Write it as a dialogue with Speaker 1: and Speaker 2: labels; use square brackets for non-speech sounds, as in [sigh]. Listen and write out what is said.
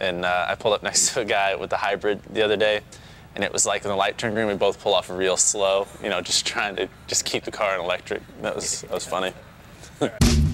Speaker 1: and uh, I pulled up next [laughs] to a guy with the hybrid the other day, and it was like when the light turned green, we both pull off real slow, you know, just trying to just keep the car in electric. That was that was funny. [laughs]